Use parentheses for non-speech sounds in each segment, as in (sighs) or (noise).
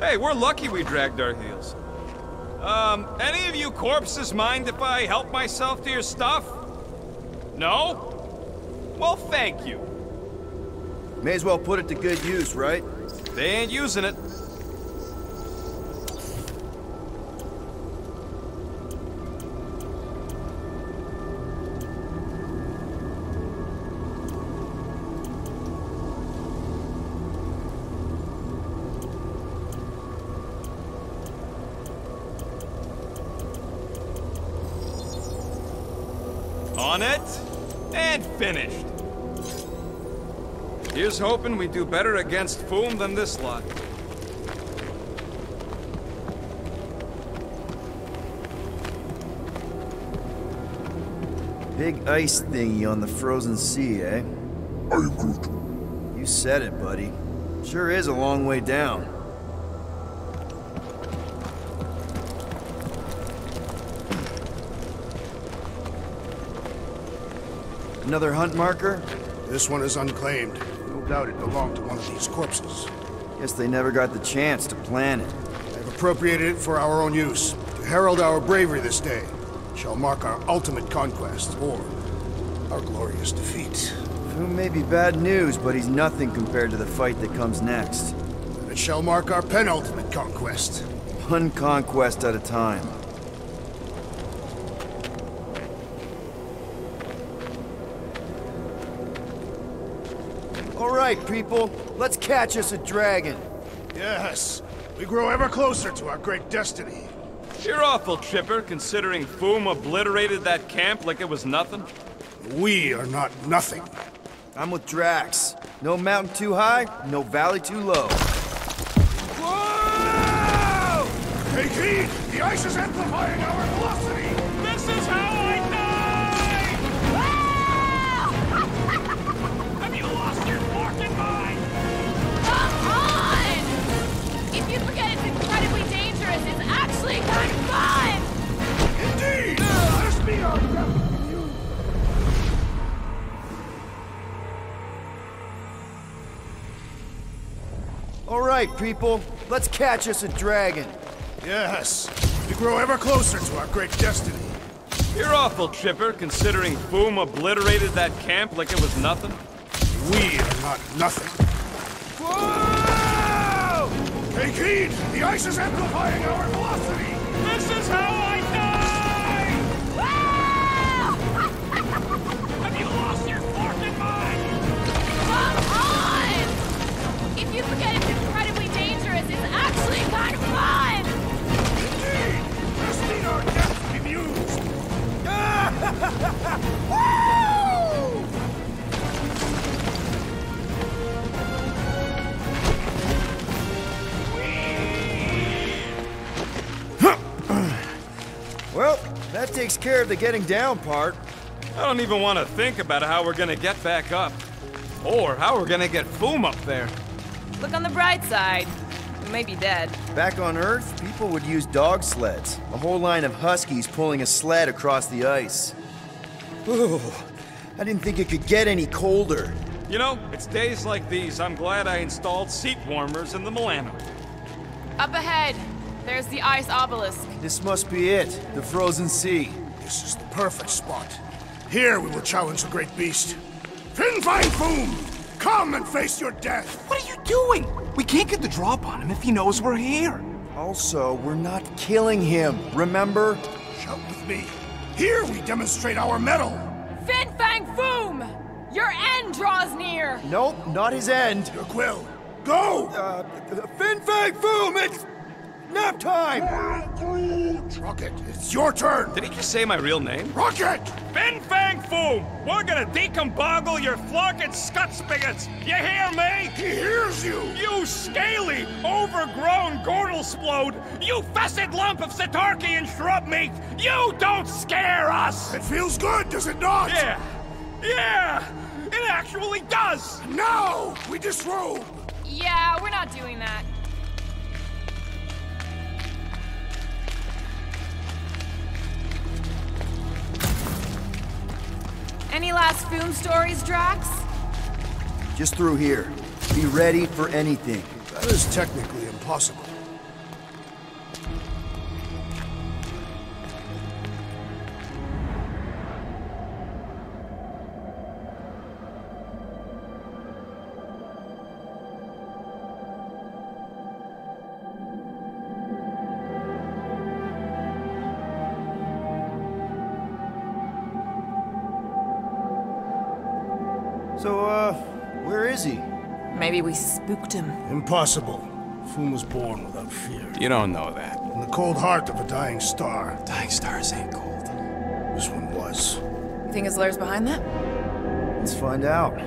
Hey, we're lucky we dragged our heels. Um, any of you corpses mind if I help myself to your stuff? No? Well, thank you. May as well put it to good use, right? They ain't using it. Here's hoping we do better against Foom than this lot. Big ice thingy on the frozen sea, eh? I am Groot. You said it, buddy. Sure is a long way down. Another hunt marker? This one is unclaimed. Doubt it belonged to one of these corpses. Guess they never got the chance to plan it. I've appropriated it for our own use, to herald our bravery this day. Shall mark our ultimate conquest, or our glorious defeat. Foom may be bad news, but he's nothing compared to the fight that comes next. And it shall mark our penultimate conquest. One conquest at a time. Right, people. Let's catch us a dragon. Yes, we grow ever closer to our great destiny. You're awful chipper, considering Foom obliterated that camp like it was nothing. We are not nothing. I'm with Drax. No mountain too high, no valley too low. Whoa! Take heed! The ice is amplifying our velocity! Right, people. Let's catch us a dragon. Yes, we grow ever closer to our great destiny. You're awful chipper, considering Foom obliterated that camp like it was nothing. We are not nothing. Whoa! Take heed! The ice is amplifying our velocity! Takes care of the getting down part. I don't even want to think about how we're gonna get back up. Or how we're gonna get Foom up there. Look on the bright side. We may be dead. Back on Earth, people would use dog sleds. A whole line of huskies pulling a sled across the ice. Ooh, I didn't think it could get any colder. You know, it's days like these I'm glad I installed seat warmers in the Milano. Up ahead, there's the ice obelisk. This must be it, the frozen sea. This is the perfect spot. Here we will challenge the great beast. Fin Fang Foom! Come and face your death! What are you doing? We can't get the drop on him if he knows we're here. Also, we're not killing him, remember? Shout with me. Here we demonstrate our mettle! Fin Fang Foom! Your end draws near! Nope, not his end. Your quill! Go! Uh, Fin Fang Foom, it's nap time! Rocket, it's your turn! Did he just say my real name? Rocket! Fin Fang Foom! We're gonna decomboggle your flunking scut spigots! You hear me? He hears you! You scaly, overgrown gordlesplode! You fessed lump of Satarkian shrub meat! You don't scare us! It feels good, does it not? Yeah! Yeah! It actually does! No! we disrobe! Yeah, we're not doing that. Any last Foom stories, Drax? Just through here. Be ready for anything. That is technically impossible. Spooked him. Impossible. Foom was born without fear. You don't know that. In the cold heart of a dying star. Dying stars ain't cold. This one was. You think his lair's behind that? Let's find out.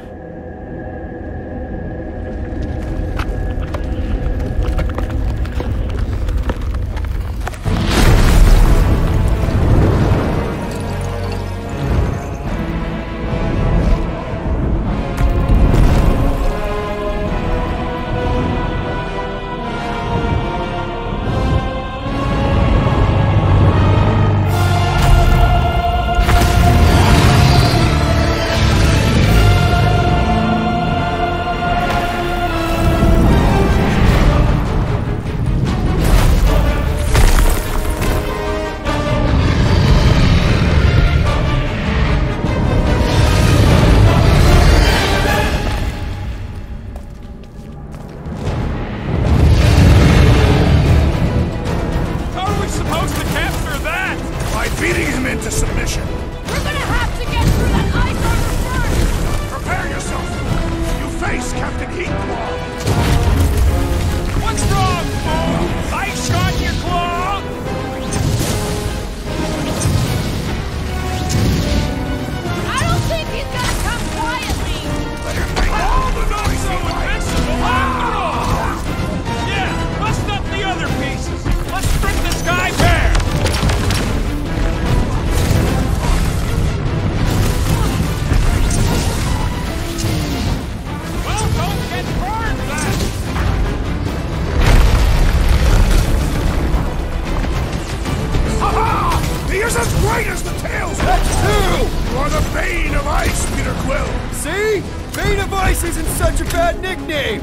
Such a bad nickname!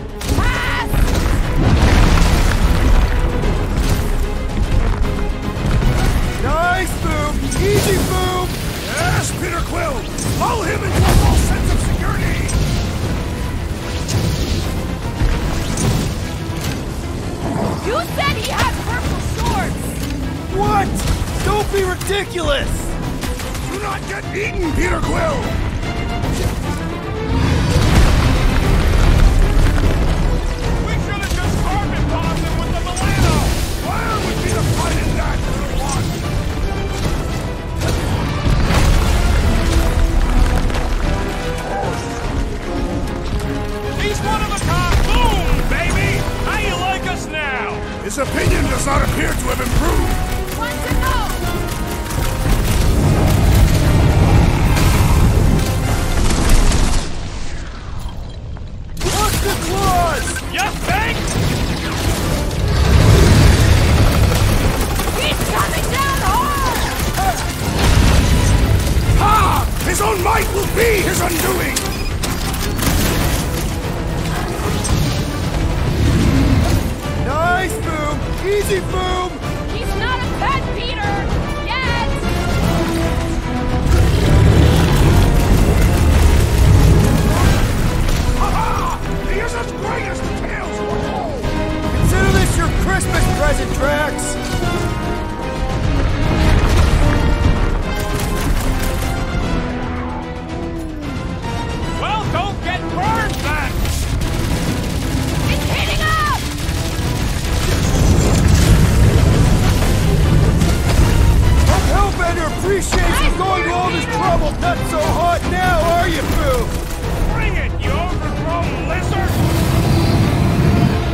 Nice, Foom! Easy, Foom! Yes, Peter Quill! Lull him into a false sense of security! You said he had purple shorts! What? Don't be ridiculous! Do not get eaten, Peter Quill! Own might will be his undoing! Nice, Foom! Easy, Foom! He's not a pet, Peter! Yet! Ha-ha! He is as great as the tails of all! Consider this your Christmas present, Drax! appreciate you going to all this trouble. Not so hot now, are you, Boo? Bring it, you overgrown lizard!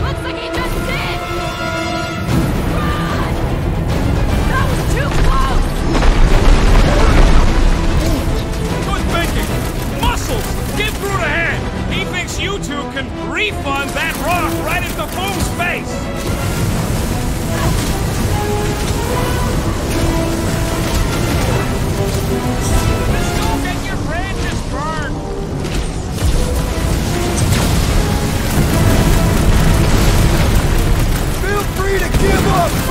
Looks like he just did! Run! That was too close! Good thinking! Muscles! Get through the head! He thinks you two can refund that rock right into Foom's face! free to give up!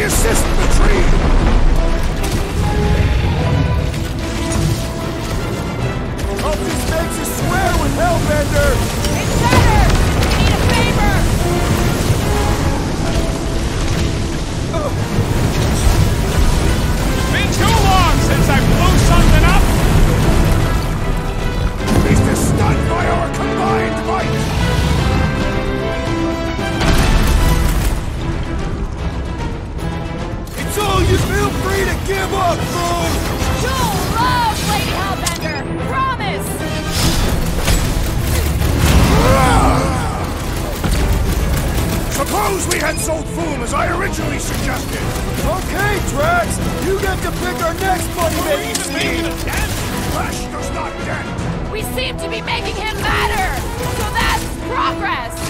I assist the tree. Hope It's you feel free to give up, Foom! You'll love Lady Hellbender! Promise! Ah! Suppose we had sold Foom as I originally suggested. Okay, Drax, you get to pick our next money-making scheme! Flesh does not dent. We seem to be making him matter! So that's progress!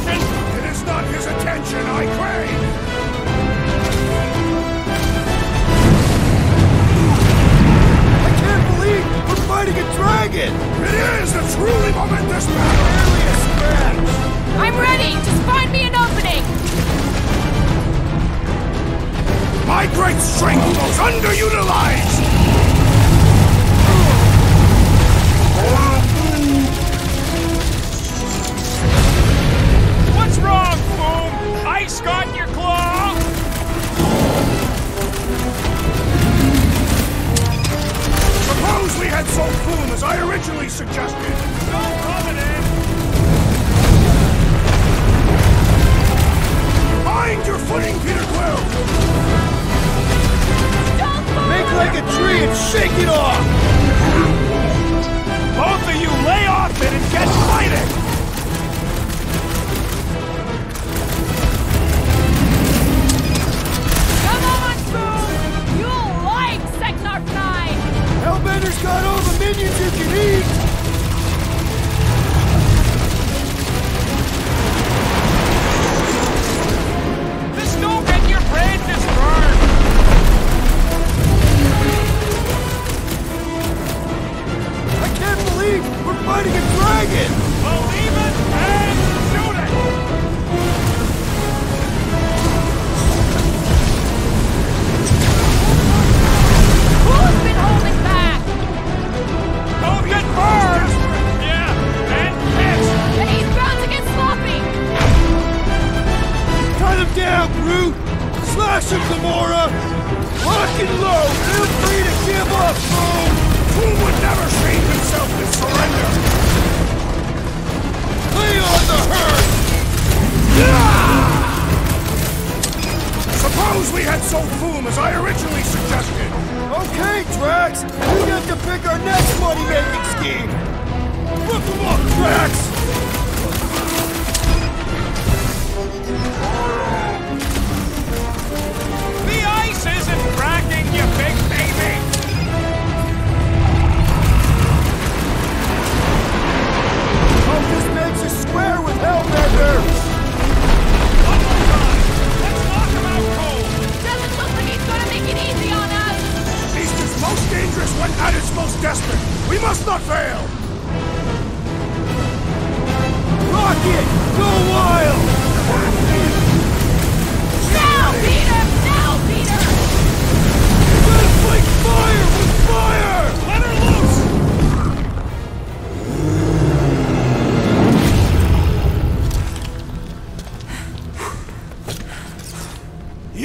Attention! It is not his attention I crave. I can't believe we're fighting a dragon! It is a truly momentous battle. Barely a scratch! I'm ready! Just find me an opening! My great strength goes underutilized. Foom? In your claw? Suppose we had sold Foom as I originally suggested. Don't rub in! Mind your footing, Peter Quill. Make like a him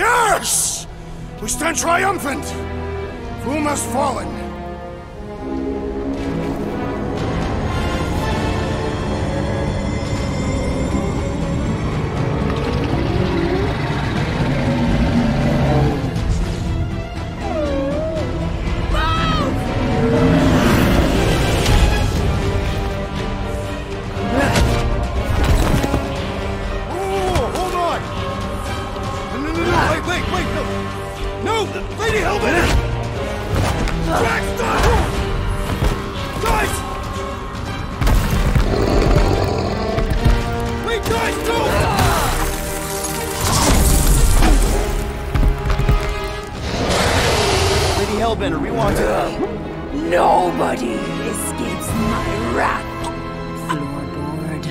Yes! We stand triumphant. Foom has fallen. Lady Hellbender, we want to... Nobody escapes my wrath. Floorboard.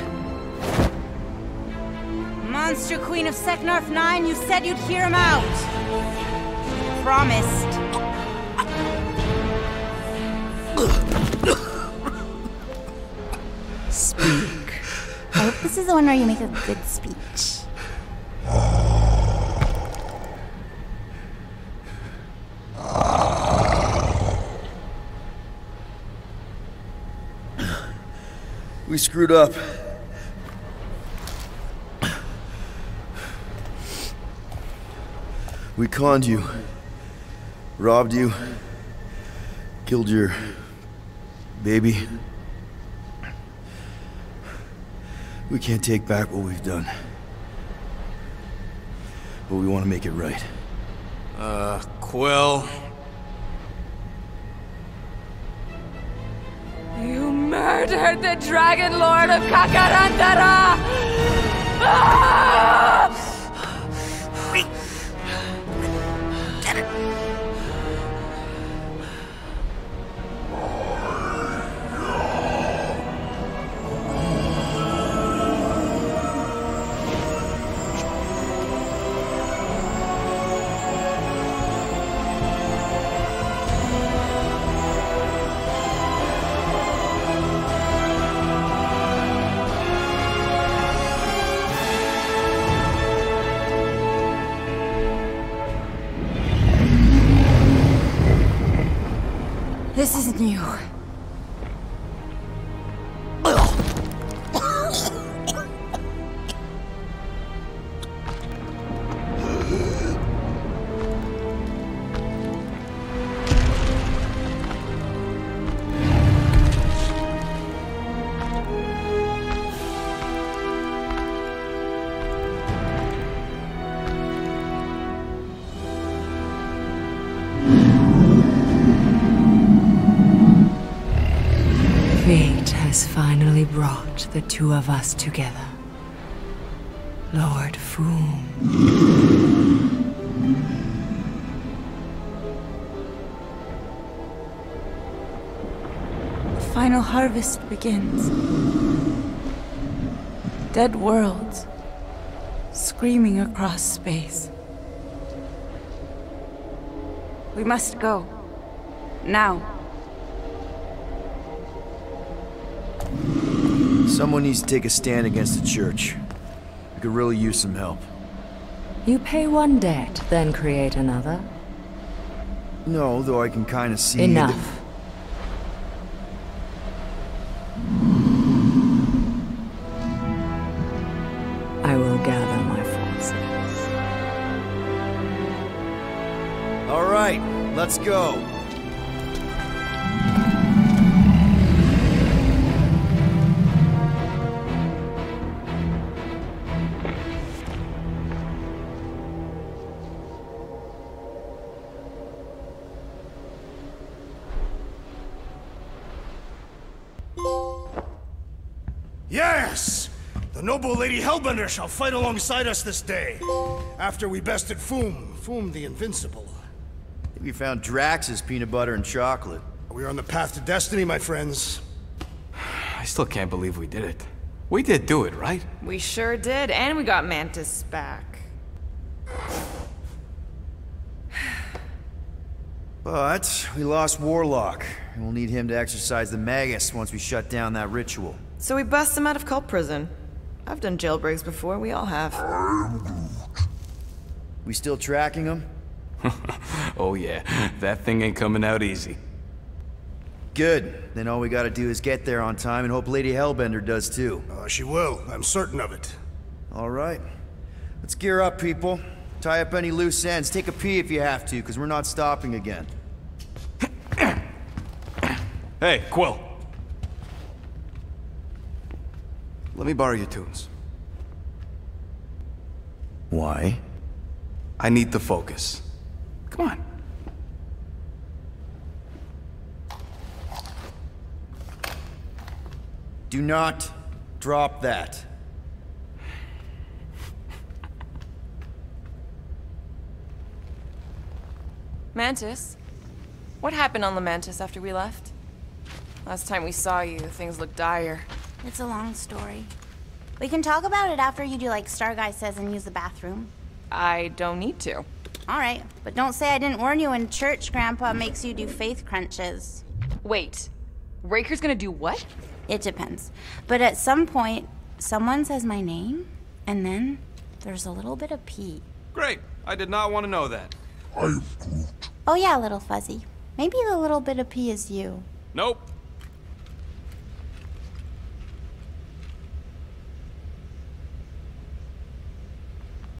Monster Queen of Seknarf 9, you said you'd hear him out. Promised. Speak. I hope this is the one where you make a good speech. Screwed up. We conned you. Robbed you. Killed your... baby. We can't take back what we've done. But we want to make it right. Uh, Quill. Murdered the Dragon Lord of Kakarantara! Ah! This is the two of us together. Lord Foom. The final harvest begins. Dead worlds screaming across space. We must go. Now. Someone needs to take a stand against the church. We could really use some help. You pay one debt, then create another. No, though I can kind of see... Enough. I will gather my forces. All right, let's go. Yes! The noble Lady Hellbender shall fight alongside us this day. After we bested Foom, Foom the Invincible. We found Drax's peanut butter and chocolate. We are on the path to destiny, my friends. I still can't believe we did it. We did do it, right? We sure did, and we got Mantis back. (sighs) But we lost Warlock, and we'll need him to exercise the Magus once we shut down that ritual. So we bust them out of cult prison. I've done jailbreaks before, we all have. We still tracking them? (laughs) oh yeah, that thing ain't coming out easy. Good. Then all we gotta do is get there on time and hope Lady Hellbender does too. Uh, she will, I'm certain of it. All right. Let's gear up, people. Tie up any loose ends. Take a pee if you have to, because we're not stopping again. Hey, Quill. Let me borrow your tunes. Why? I need to focus. Come on. Do not drop that. Mantis? What happened on the Mantis after we left? Last time we saw you, things looked dire. It's a long story. We can talk about it after you do like Star Guy says and use the bathroom. I don't need to. All right, but don't say I didn't warn you in church Grandpa makes you do faith crunches. Wait, Raker's gonna do what? It depends. But at some point, someone says my name, and then there's a little bit of pee. Great. I did not want to know that. Oh yeah, little fuzzy. Maybe the little bit of pee is you. Nope.